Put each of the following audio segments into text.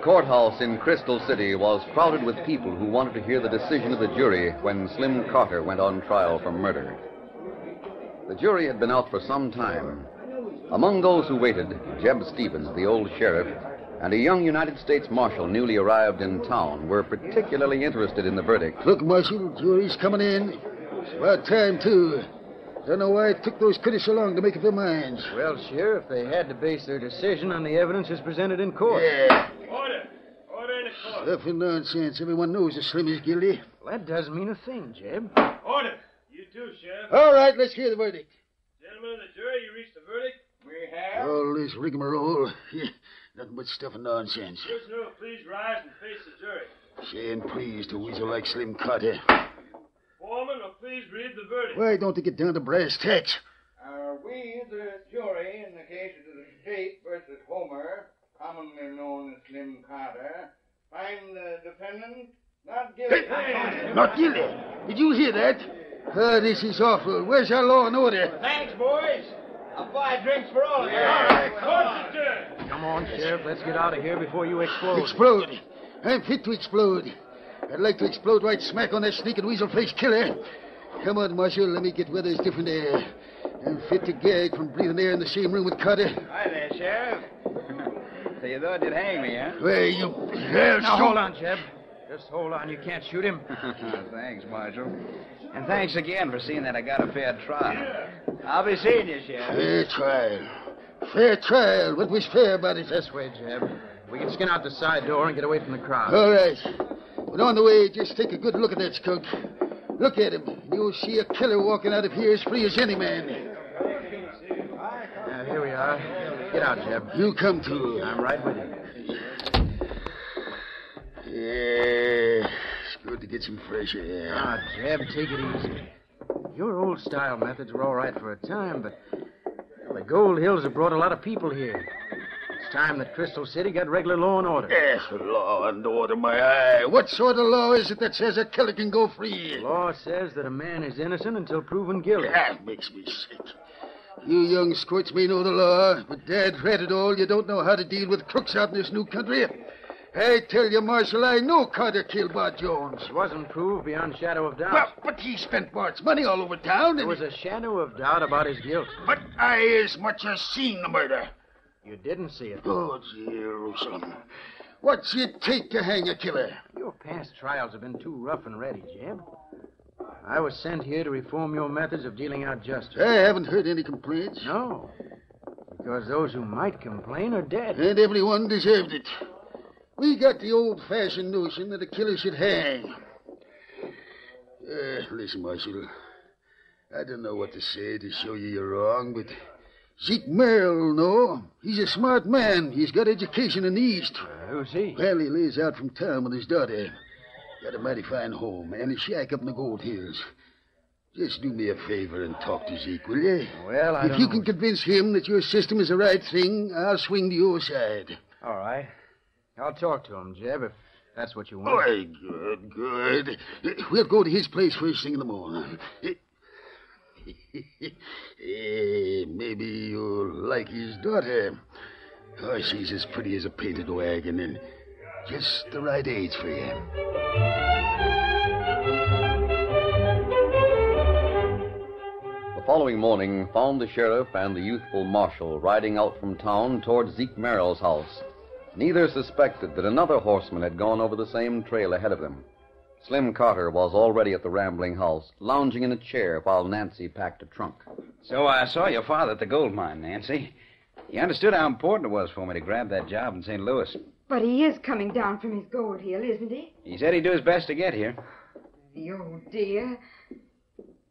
The courthouse in Crystal City was crowded with people who wanted to hear the decision of the jury when Slim Carter went on trial for murder. The jury had been out for some time. Among those who waited, Jeb Stevens, the old sheriff, and a young United States Marshal newly arrived in town were particularly interested in the verdict. Look, Marshal, jury's coming in. It's about time, too. Don't know why it took those critters so long to make up their minds. Well, Sheriff, they had to base their decision on the evidence as presented in court. Yeah. Order! Order in! Stuff and nonsense. Everyone knows the Slim is guilty. Well, that doesn't mean a thing, Jeb. Order! You too, Sheriff. All right, let's hear the verdict. Gentlemen of the jury, you reached the verdict? We have. All this rigmarole. Nothing but stuff and nonsense. Prisoner will please rise and face the jury. Saying please to weasel like Slim Carter. Foreman will please read the verdict. Why don't they get down to brass tacks? Uh, we, the jury, in the case of the state versus Homer, commonly known as Slim Carter, find the defendant not guilty. Not guilty. Did you hear that? Ah, this is awful. Where's our law and order? Thanks, boys. I'll buy drinks for all of you. Court's adjourned. Come on, Sheriff. Let's get out of here before you explode. Explode. I'm fit to explode. I'd like to explode right smack on that sneaking weasel-faced killer. Come on, Marshal. Let me get where there's different air. I'm fit to gag from breathing air in the same room with Carter. Hi there, Sheriff. so you thought you'd hang me, huh? Where you... Now, hold on, Jeb. Just hold on. You can't shoot him. thanks, Marshal. And thanks again for seeing that I got a fair trial. I'll be seeing you, Sheriff. Fair trial. Fair trial. What was fair about it? This way, Jeb. We can skin out the side door and get away from the crowd. All right. But on the way, just take a good look at that skunk. Look at him. You'll see a killer walking out of here as free as any man. Now, here we are. Get out, Jeb. You come too. I'm right with you. Yeah. It's good to get some fresh air. Ah, Jeb, take it easy. Your old style methods were all right for a time, but well, the Gold Hills have brought a lot of people here. It's time that Crystal City got regular law and order. Eh, law and order, my eye. What sort of law is it that says a killer can go free? The law says that a man is innocent until proven guilty. That makes me sick. You young squirts may know the law, but dad read it all. You don't know how to deal with crooks out in this new country. I tell you, Marshal, I know Carter killed Bart Jones. It wasn't proved beyond shadow of doubt. Well, but he spent Bart's money all over town. there was a shadow of doubt about his guilt. But I as much as seen the murder. You didn't see it. Oh, Jerusalem. What's it take to hang a killer? Your past trials have been too rough and ready, Jeb. I was sent here to reform your methods of dealing out justice. I haven't heard any complaints. No. Because those who might complain are dead. And everyone deserved it. We got the old fashioned notion that a killer should hang. Uh, listen, Marshal. I don't know what to say to show you you're wrong, but Zeke Merrill, no. He's a smart man. He's got education in the East. Uh, who's he? Well, he lives out from town with his daughter. Got a mighty fine home and a shack up in the Gold Hills. Just do me a favor and talk to Zeke, will you? Well, I if you know. can convince him that your system is the right thing, I'll swing to your side. All right. I'll talk to him, Jeb, if that's what you want. All right, good, good. We'll go to his place first thing in the morning. Maybe you'll like his daughter. Oh, she's as pretty as a painted wagon and just the right age for you. The following morning found the sheriff and the youthful marshal riding out from town toward Zeke Merrill's house. Neither suspected that another horseman had gone over the same trail ahead of them. Slim Carter was already at the rambling house, lounging in a chair while Nancy packed a trunk. So I saw your father at the gold mine, Nancy. He understood how important it was for me to grab that job in St. Louis. But he is coming down from his gold hill, isn't he? He said he'd do his best to get here. The old dear.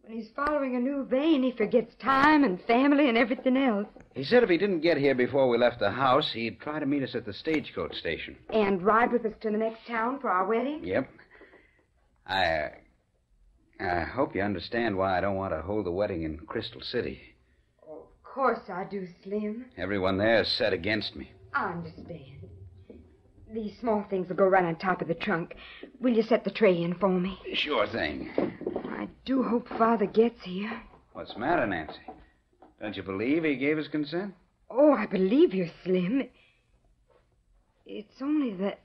When he's following a new vein, he forgets time and family and everything else. He said if he didn't get here before we left the house, he'd try to meet us at the stagecoach station. And ride with us to the next town for our wedding? Yep. I. I hope you understand why I don't want to hold the wedding in Crystal City. Of course I do, Slim. Everyone there is set against me. I understand. These small things will go right on top of the trunk. Will you set the tray in for me? Sure thing. I do hope Father gets here. What's the matter, Nancy? Don't you believe he gave his consent? Oh, I believe you, Slim. It's only that.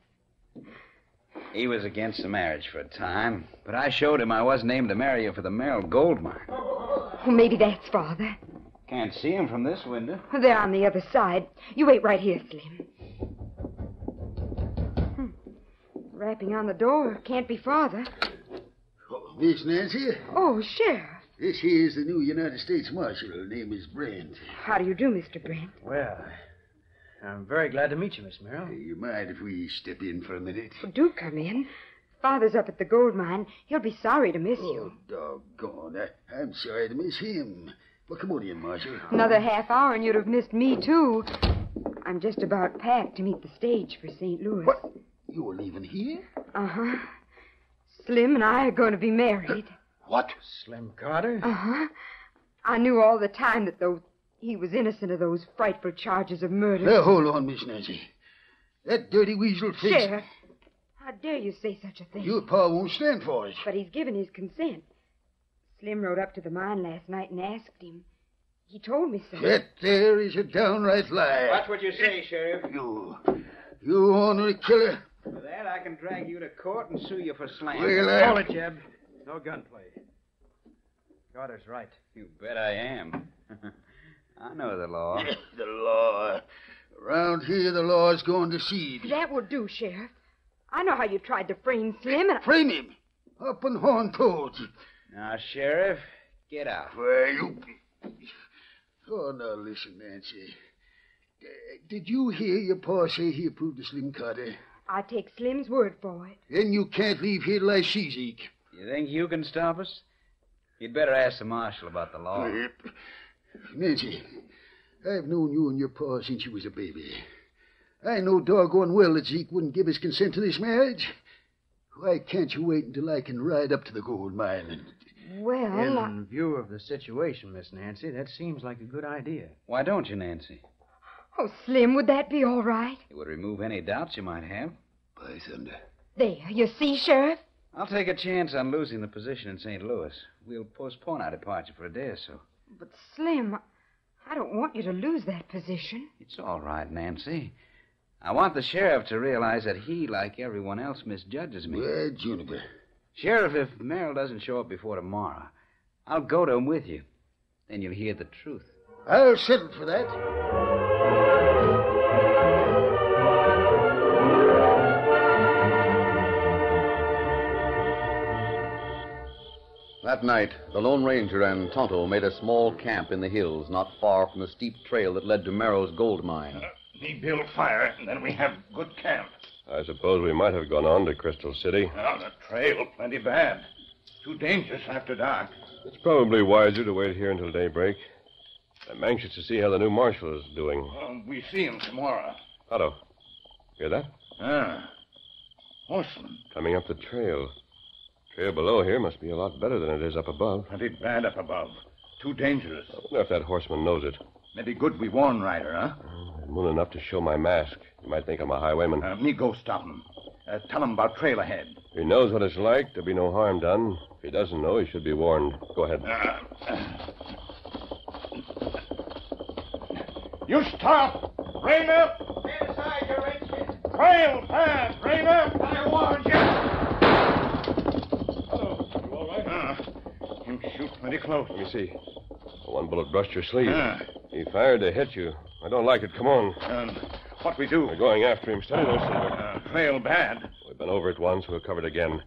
He was against the marriage for a time, but I showed him I wasn't aiming to marry you for the Merrill gold mine. Oh, maybe that's Father. Can't see him from this window. They're on the other side. You wait right here, Slim. Hmm. Rapping on the door. Can't be Father. Oh, Miss Nancy, Oh, Sheriff. This here's the new United States Marshal. Her name is Brent. How do you do, Mr. Brent? Well, I'm very glad to meet you, Miss Merrill. You mind if we step in for a minute? Well, do come in. Father's up at the gold mine. He'll be sorry to miss Oh, you. doggone. I, I'm sorry to miss him. Well, come on in, Marshal. Another half hour and you'd have missed me, too. I'm just about packed to meet the stage for St. Louis. What? You're leaving here? Uh huh. Slim and I are going to be married. What? Slim Carter? Uh huh. I knew all the time that though he was innocent of those frightful charges of murder. Now, hold on, Miss Nancy. That dirty weasel face. Sheriff, how dare you say such a thing? Your pa won't stand for it. But he's given his consent. Slim rode up to the mine last night and asked him. He told me so. That there is a downright lie. Watch what you say, Sheriff. You, you ornery killer. For that, I can drag you to court and sue you for slander. Well, I... Hold it, Jeb. No gunplay. Carter's right. You bet I am. I know the law. the law. Around here, the law's going to seed. That will do, Sheriff. I know how you tried to frame Slim, and I... Frame him. Up and horn toads. Now, Sheriff, get out. Why, you... Oh, now listen, Nancy. Did you hear your pa say he approved of Slim Carter? I take Slim's word for it. Then you can't leave here till I see Zeke. You think you can stop us? You'd better ask the marshal about the law. Yep. Nancy, I've known you and your pa since you was a baby. I know doggone well that Zeke wouldn't give his consent to this marriage. Why can't you wait until I can ride up to the gold mine and... Well, I... In view of the situation, Miss Nancy, that seems like a good idea. Why don't you, Nancy? Oh, Slim, would that be all right? It would remove any doubts you might have. By thunder. There, you see, Sheriff? I'll take a chance on losing the position in St. Louis. We'll postpone our departure for a day or so. But, Slim, I don't want you to lose that position. It's all right, Nancy. I want the sheriff to realize that he, like everyone else, misjudges me. Well, Juniper. Sheriff, if Merrill doesn't show up before tomorrow, I'll go to him with you. Then you'll hear the truth. I'll settle for that. That night, the Lone Ranger and Tonto made a small camp in the hills not far from the steep trail that led to Merrill's gold mine. We build fire, and then we have good camp. I suppose we might have gone on to Crystal City. Now, the trail plenty bad. Too dangerous after dark. It's probably wiser to wait here until daybreak. I'm anxious to see how the new marshal is doing. Well, we see him tomorrow. Tonto, hear that? Ah. Horseman. Coming up the trail. Trail below here must be a lot better than it is up above. Plenty bad up above. Too dangerous. I wonder if that horseman knows it. Maybe good we warn rider, huh? I'm moon enough to show my mask. You might think I'm a highwayman. Uh, me go stop him. Uh, tell him about trail ahead. If he knows what it's like, there'll be no harm done. If he doesn't know, he should be warned. Go ahead. Uh, you stop! Rein up! Stand aside, you redskin. Trail bad! Rein up! I warned you. You all right? Uh, him shoot plenty close. Let me see. One bullet brushed your sleeve. Ah. He fired to hit you. I don't like it. Come on. Um, what we do? We're going after him. Steady Silver. Uh, trail bad. We've been over it once. We'll cover it again.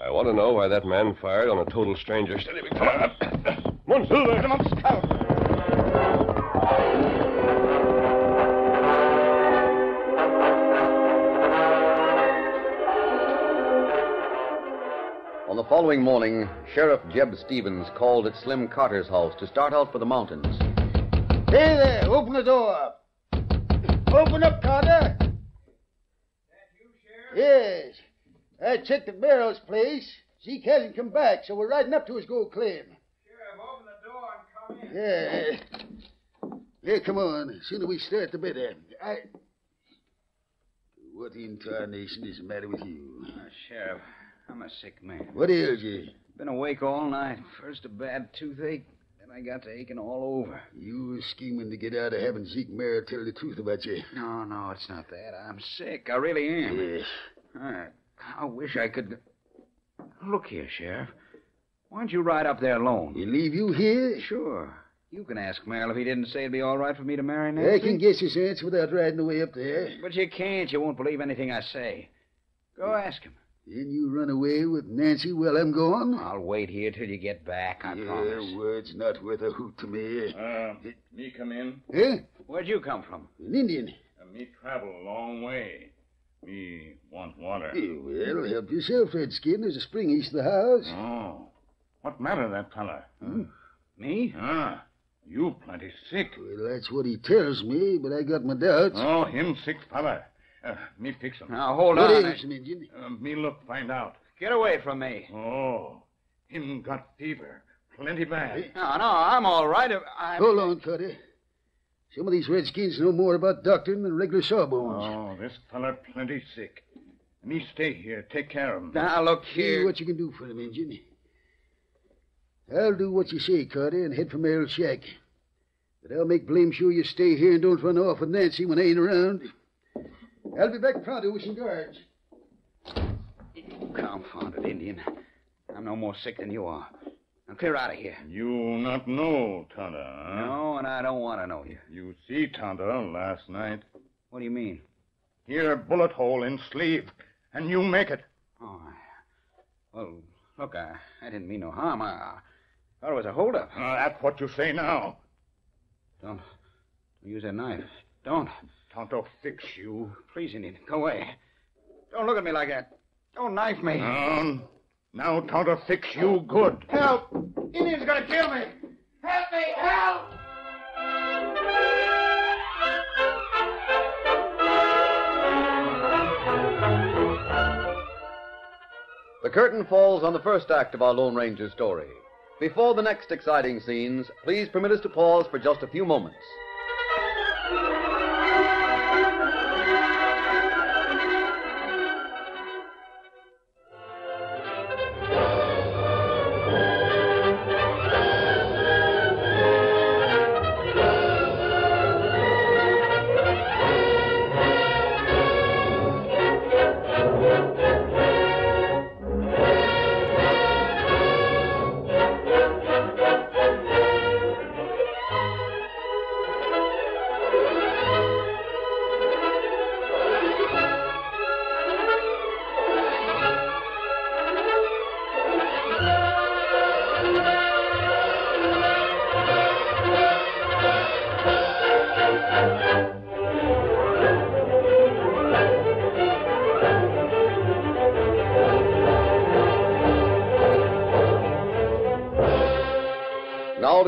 I want to know why that man fired on a total stranger. Steady. Come on. Come on, Silver. Him up, Scout. Following morning, Sheriff Jeb Stevens called at Slim Carter's house to start out for the mountains. Hey there, open the door. Open up, Carter. That you, Sheriff? Yes. I checked at Merrill's place. Zeke hasn't come back, so we're riding up to his gold claim. Sheriff, open the door and come in. Yeah. Yeah, come on. The sooner we start, the better. I. What in tarnation is the matter with you? Uh, Sheriff, I'm a sick man. What ails you? Been awake all night. First a bad toothache, then I got to aching all over. You were scheming to get out of having Zeke Merrill tell the truth about you. No, no, it's not that. I'm sick. I really am. Yes. I, I wish I could. Look here, Sheriff. Why don't you ride up there alone? You leave you here? Sure. You can ask Merrill if he didn't say it'd be all right for me to marry Nancy. I can guess his answer without riding away up there. But you can't. You won't believe anything I say. Go ask him. Then you run away with Nancy while I'm gone? I'll wait here till you get back. I yeah, promise. words not worth a hoot to me. Uh, me come in. Huh? Where'd you come from? An Indian. Uh, me travel a long way. Me want water. Yeah, well, help yourself, Redskin. There's a spring east of the house. Oh. What matter, that feller? Me? Ah, you plenty sick. Well, that's what he tells me, but I got my doubts. Oh, him sick feller. Uh, me fix him. Now, hold what on. ails him, Indian? Uh, me look, find out. Get away from me. Oh, him got fever. Plenty bad. No, no, I'm all right. I... Hold on, Carter. Some of these redskins know more about doctoring than regular sawbones. Oh, this feller plenty sick. Me stay here, take care of him. Now, look here. See here. what you can do for him, Injun. I'll do what you say, Carter, and head for Merrill's shack. But I'll make blame sure you stay here and don't run off with Nancy when I ain't around. I'll be back pronto with some guards. Confounded Indian. I'm no more sick than you are. Now, clear out of here. You not know Tonto, huh? No, and I don't want to know you. You see Tonto last night. What do you mean? Here, bullet hole in sleeve, and you make it. Oh, well, look, I, I didn't mean no harm. I, I thought it was a holdup. Uh, that's what you say now. Don't, don't use that knife. Don't. Tonto fix you. Please, Indian, go away. Don't look at me like that. Don't knife me. Um, now Tonto fix you good. Help! Indian's gonna kill me! Help me! Help! The curtain falls on the first act of our Lone Ranger story. Before the next exciting scenes, please permit us to pause for just a few moments.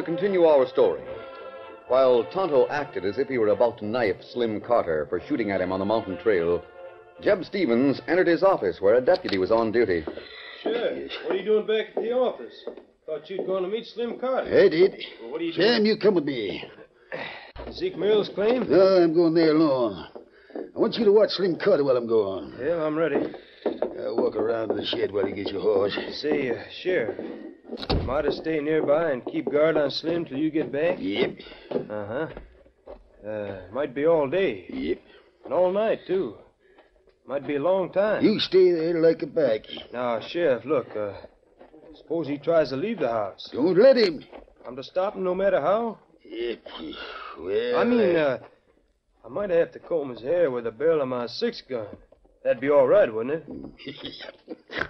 To continue our story. While Tonto acted as if he were about to knife Slim Carter for shooting at him on the mountain trail, Jeb Stevens entered his office where a deputy was on duty. Sure. What are you doing back at the office? Thought you'd gone to meet Slim Carter. I did. Well, what are you Sam, doing? you come with me. Zeke Merrill's claim? No, I'm going there alone. I want you to watch Slim Carter while I'm gone. Yeah, I'm ready. I'll walk around to the shed while you get your horse. Say, uh, Sheriff, I stay nearby and keep guard on Slim till you get back? Yep. Uh-huh. Uh, might be all day. Yep. And all night, too. Might be a long time. You stay there like a back. Now, Sheriff, look, uh, suppose he tries to leave the house. Don't let him. I'm to stop him no matter how? Yep. Well, I mean, uh, I might have to comb his hair with the barrel of my six gun. That'd be all right, wouldn't it?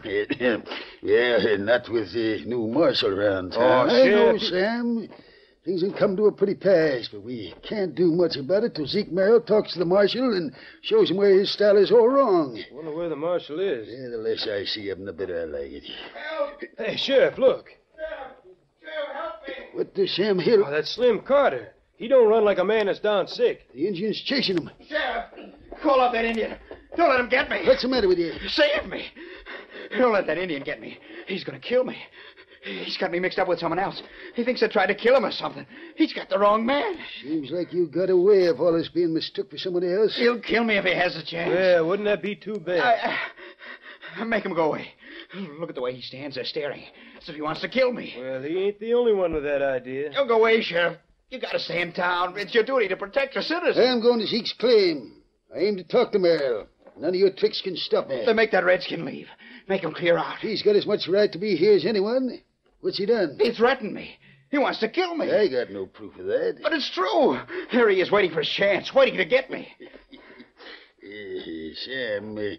yeah, not with the new marshal around Oh, town. I know. Sam. Things have come to a pretty pass, but we can't do much about it till Zeke Merrill talks to the marshal and shows him where his style is all wrong. Wonder where the marshal is. Yeah, the less I see of him, the better I like it. Help! Hey, Sheriff, look. Sheriff, Sheriff, help me! What the Sam Hill? Oh, that's Slim Carter. He don't run like a man that's down sick. The Indian's chasing him. Sheriff, call up that Indian. Don't let him get me. What's the matter with you? Save me. Don't let that Indian get me. He's going to kill me. He's got me mixed up with someone else. He thinks I tried to kill him or something. He's got the wrong man. Seems like you got away of all this being mistook for somebody else. He'll kill me if he has a chance. Yeah, wouldn't that be too bad? I, I, make him go away. Look at the way he stands there staring. As if he wants to kill me. Well, he ain't the only one with that idea. Don't go away, Sheriff. You gotta stay in town. It's your duty to protect your citizens. I'm going to Zeke's claim. I aim to talk to Merrill. None of your tricks can stop me. Then make that redskin leave. Make him clear out. He's got as much right to be here as anyone. What's he done? He threatened me. He wants to kill me. I got no proof of that. But it's true. Here he is waiting for his chance, waiting to get me. Eh, Sam, uh,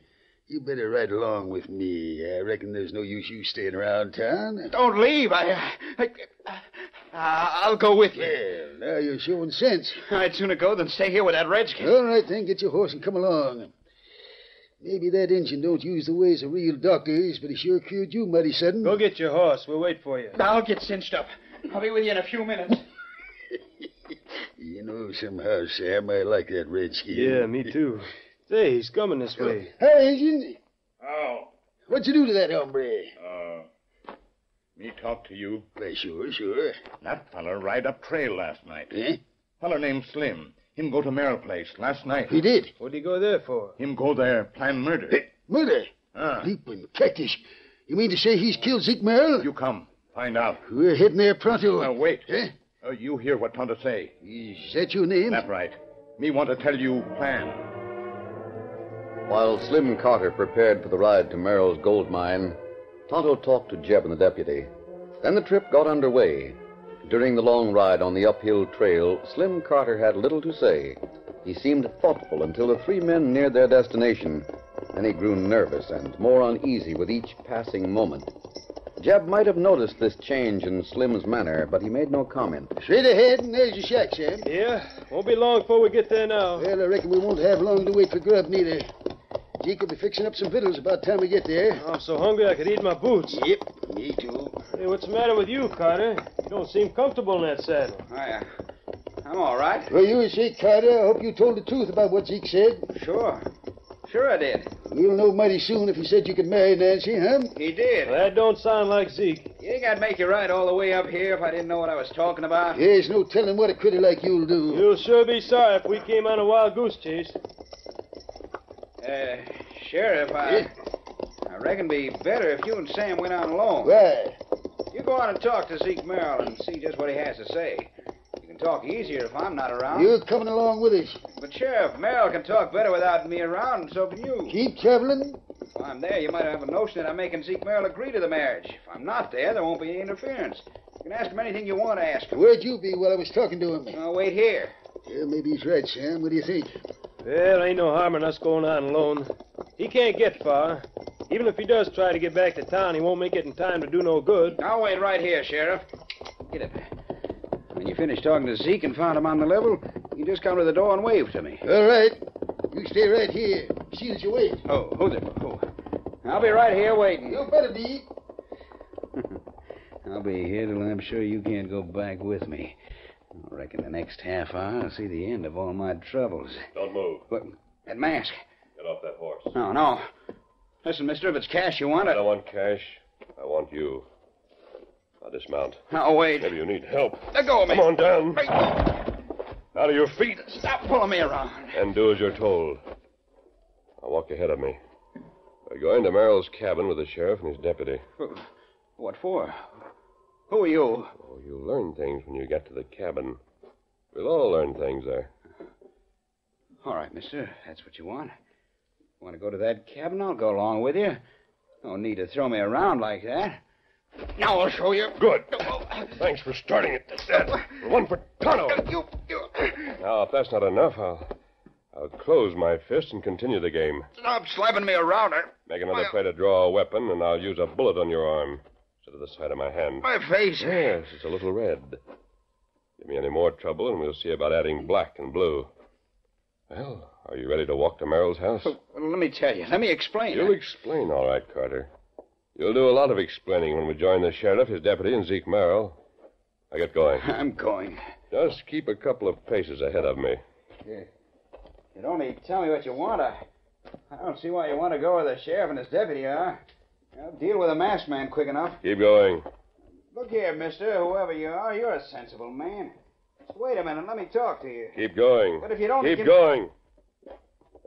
you better ride along with me. I reckon there's no use you staying around town. Don't leave. I, I, I, I'll go with you. Well, now you're showing sense. I'd sooner go than stay here with that redskin. All right, then, get your horse and come along. Maybe that Injun don't use the ways a real doctors, but he sure cured you mighty sudden. Go get your horse. We'll wait for you. I'll get cinched up. I'll be with you in a few minutes. You know, somehow, Sam, I like that redskin. Yeah, me too. Say, he's coming this way. Hey, Injun, Oh, what'd you do to that hombre? uh, me talk to you. Why, sure, sure. That feller ride up trail last night. Eh? Feller named Slim. Him go to Merrill place last night. He did. What'd he go there for? Him go there plan murder. Murder. Ah, Leaping cactus. You mean to say he's killed Zeke Merrill? you come. Find out. We're heading there pronto. Now, wait. Eh? Uh, you hear what Tonto say. Is that your name? That right. Me want to tell you plan. While Slim Carter prepared for the ride to Merrill's gold mine, Tonto talked to Jeb and the deputy. Then the trip got underway. During the long ride on the uphill trail, Slim Carter had little to say. He seemed thoughtful until the three men neared their destination. Then he grew nervous and more uneasy with each passing moment. Jeb might have noticed this change in Slim's manner, but he made no comment. Straight ahead, and there's your shack, Sam. Yeah, won't be long before we get there now. Well, I reckon we won't have long to wait for grub, neither. Zeke will be fixing up some victuals about time we get there. I'm so hungry I could eat my boots. Yep, me too. Hey, what's the matter with you, Carter? You don't seem comfortable in that saddle. I, uh, I'm all right. Well, you say, Carter, I hope you told the truth about what Zeke said. Sure. Sure I did. We'll know mighty soon if he said you could marry Nancy, huh? He did. That don't sound like Zeke. You think I'd make you ride all the way up here if I didn't know what I was talking about? There's no telling what a critter like you'll do. You'll sure be sorry if we came on a wild goose chase. Uh, Sheriff, I, I reckon it'd be better if you and Sam went on alone. Why? You go on and talk to Zeke Merrill and see just what he has to say. You can talk easier if I'm not around. You're coming along with us. But, Sheriff, Merrill can talk better without me around, and so can you. Keep traveling. If I'm there, you might have a notion that I'm making Zeke Merrill agree to the marriage. If I'm not there, there won't be any interference. You can ask him anything you want to ask him. Where'd you be while I was talking to him? I'll wait here. Yeah, maybe he's right, Sam. What do you think? Well, ain't no harm in us going on alone. He can't get far. Even if he does try to get back to town, he won't make it in time to do no good. I'll wait right here, Sheriff. Get up. When you finish talking to Zeke and found him on the level, you just come to the door and wave to me. All right. You stay right here. See that you wait. Oh, who there? Oh. Who? I'll be right here waiting. You better be. I'll be here till I'm sure you can't go back with me. I reckon the next half hour I'll see the end of all my troubles. Don't move. But that mask. Get off that horse. No, no. Listen, mister, if it's cash you want, I I... don't want cash. I want you. Now dismount. No, wait. Maybe you need help. Let go of me. Come on down. Hey, Out of your feet. Stop pulling me around. And do as you're told. Now walk ahead of me. We're going to Merrill's cabin with the sheriff and his deputy. What for? Who are you? Oh, you'll learn things when you get to the cabin. We'll all learn things there. All right, mister. That's what you want. Want to go to that cabin? I'll go along with you. No need to throw me around like that. Now I'll show you. Good. Thanks for starting it, Dad. One for Tonto. You, you. Now, if that's not enough, I'll, I'll close my fist and continue the game. Stop slapping me around. I, Make another try to draw a weapon, and I'll use a bullet on your arm instead of the side of my hand. my face. Yes, it's a little red. Give me any more trouble, and we'll see about adding black and blue. Well, are you ready to walk to Merrill's house? Well, let me tell you. Let me explain. You'll explain, all right, Carter. You'll do a lot of explaining when we join the sheriff, his deputy, and Zeke Merrill. I get going. I'm going. Just keep a couple of paces ahead of me. You'd only tell me what you want. I, I don't see why you want to go with the sheriff and his deputy, huh? I'll deal with a masked man quick enough. Keep going. Look here, mister, whoever you are, you're a sensible man. Just wait a minute, let me talk to you. Keep going. But if you don't Keep give- going.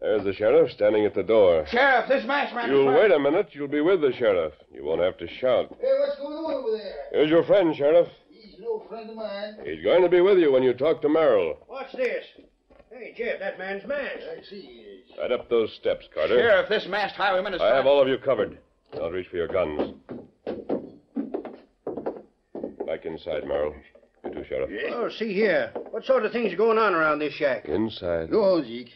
There's the sheriff standing at the door. Sheriff, this masked man. You'll wait a minute. You'll be with the sheriff. You won't have to shout. Hey, what's going on over there? Here's your friend, Sheriff. He's no friend of mine. He's going to be with you when you talk to Merrill. What's this? Hey, Jeb, that man's mask. I see he is. Right up those steps, Carter. Sheriff, this masked highwayman is. I have all of you covered. I'll reach for your guns. Back inside, Merrill. You Sheriff. Oh, see here. What sort of things are going on around this shack? Inside. Go on, Zeke.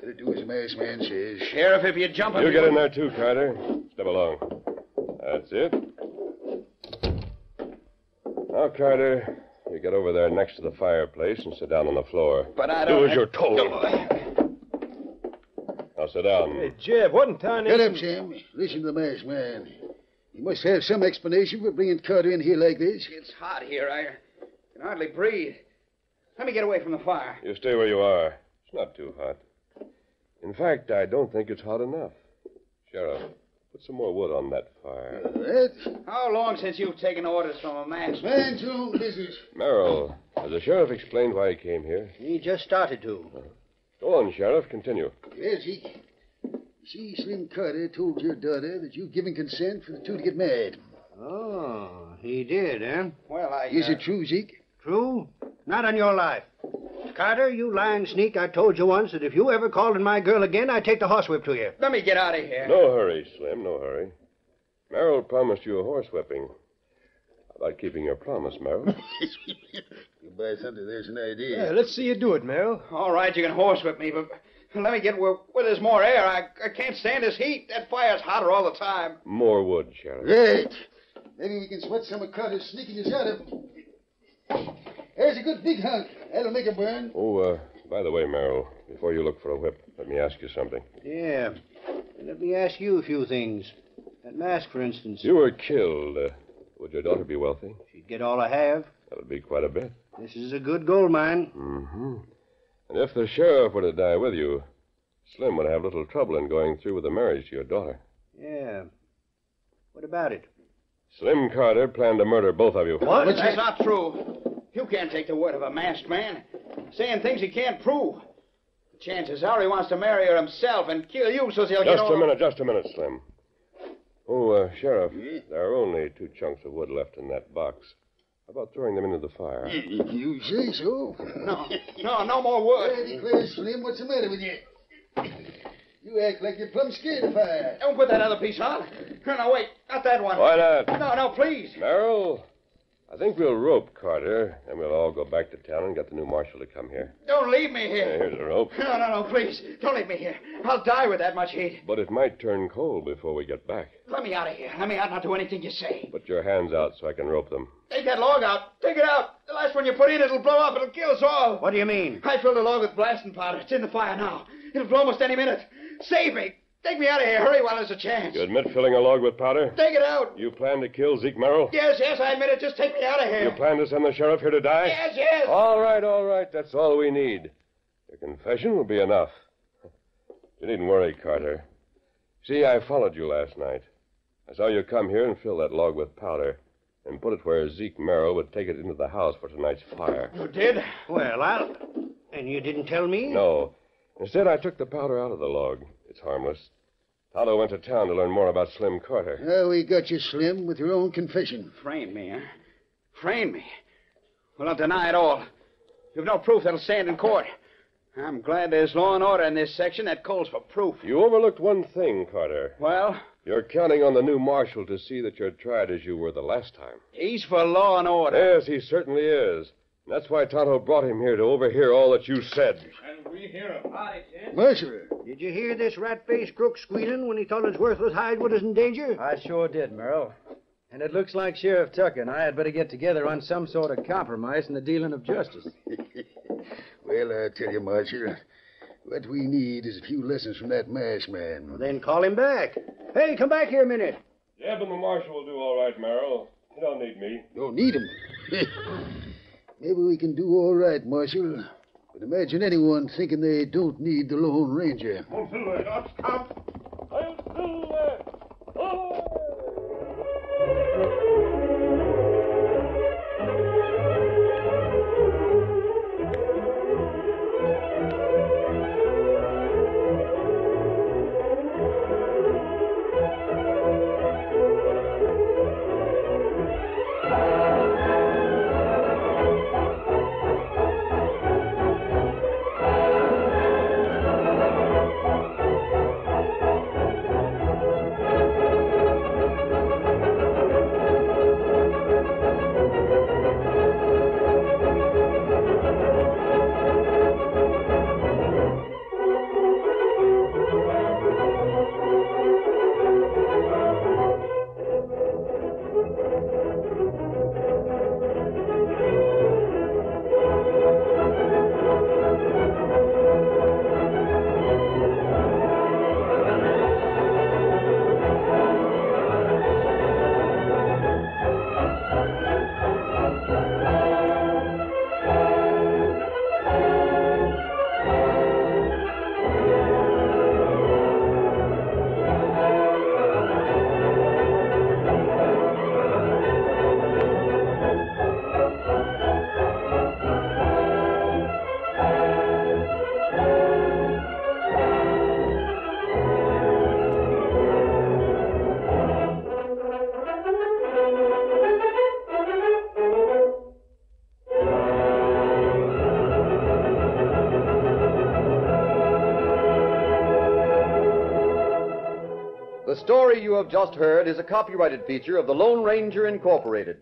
Better do as the masked man says. Sheriff, if you jump on You me- get in there too, Carter. Step along. That's it. Now, Carter, you get over there next to the fireplace and sit down on the floor. But I don't. don't. as you're told. Now sit down. Hey, Jeb, what in time? Get up, Sam. Listen to the masked man. He must have some explanation for bringing Carter in here like this. It's hot here. I can hardly breathe. Let me get away from the fire. You stay where you are. It's not too hot. In fact, I don't think it's hot enough. Sheriff, put some more wood on that fire. That How long since you've taken orders from a masked man? man's your business. Merrill, has the sheriff explained why he came here? He just started to. Go on, Sheriff. Continue. Yes, he. See, Slim Carter told your daughter that you've given consent for the two to get married. Oh, he did, eh? Well, I. Is uh, it true, Zeke? True? Not on your life. Carter, you lying sneak, I told you once that if you ever called on my girl again, I'd take the horsewhip to you. Let me get out of here. No hurry, Slim. No hurry. Merrill promised you a horsewhipping. How about keeping your promise, Merrill? you buy something, there's an idea. Yeah, let's see you do it, Merrill. All right, you can horsewhip me, but let me get where, where there's more air. I, I can't stand this heat. That fire's hotter all the time. More wood, Sheriff. Right. Maybe we can sweat some of Carter's sneakiness out of him. There's a good big hunk. That'll make it burn. Oh, uh, by the way, Merrill, before you look for a whip, let me ask you something. Yeah. Let me ask you a few things. That mask, for instance. You were killed. Uh, would your daughter be wealthy? She'd get all I have. That would be quite a bit. This is a good gold mine. Mm-hmm. And if the sheriff were to die with you, Slim would have little trouble in going through with the marriage to your daughter. Yeah. What about it? Slim Carter planned to murder both of you. What? That's not true. You can't take the word of a masked man, saying things he can't prove. The chances are he wants to marry her himself and kill you so he'll get Just all... a minute, just a minute, Slim. Oh, uh, Sheriff, there are only two chunks of wood left in that box. How about throwing them into the fire? You say so. No, no, no more wood. I declare, Slim, what's the matter with you? You act like you're plumb scared of fire. Don't put that other piece on. No, no, wait. Not that one. Why not? No, no, please. Merrill, I think we'll rope Carter, and we'll all go back to town and get the new marshal to come here. Don't leave me Yeah, here. here's the rope. No, no, no, please. Don't leave me here. I'll die with that much heat. But it might turn cold before we get back. Let me out of here. Let me out and I'll do anything you say. Put your hands out so I can rope them. Take that log out. Take it out. The last one you put in, it'll blow up. It'll kill us all. What do you mean? I filled the log with blasting powder. It's in the fire now. It'll blow almost any minute. Save me. Take me out of here. Hurry while there's a chance. You admit filling a log with powder? Take it out. You plan to kill Zeke Merrill? Yes, yes, I admit it. Just take me out of here. You plan to send the sheriff here to die? Yes, yes. All right, all right. That's all we need. Your confession will be enough. You needn't worry, Carter. See, I followed you last night. I saw you come here and fill that log with powder and put it where Zeke Merrill would take it into the house for tonight's fire. You did? Well, I'll. And you didn't tell me? No. Instead, I took the powder out of the log. It's harmless. Tonto went to town to learn more about Slim Carter. Well, we got you, Slim, with your own confession. Frame me, huh? Frame me. Well, I'll deny it all. You've no proof that'll stand in court. I'm glad there's law and order in this section that calls for proof. You overlooked one thing, Carter. Well, You're counting on the new marshal to see that you're tried as you were the last time. he's for law and order. Yes, he certainly is. And that's why Tonto brought him here to overhear all that you said. And we hear him. Marshal, Did you hear this rat-faced crook squealing when he thought his worthless hide was in danger? I sure did, Merrill. And it looks like Sheriff Tucker and I had better get together on some sort of compromise in the dealing of justice. well, I tell you, Marshal, what we need is a few lessons from that masked man. Then call him back. Hey, come back here a minute. Jeb and the marshal will do all right, Merrill. You don't need me. Don't need him. Maybe we can do all right, Marshal. But imagine anyone thinking they don't need the Lone Ranger. Stop. I'll story you have just heard is a copyrighted feature of the Lone Ranger Incorporated.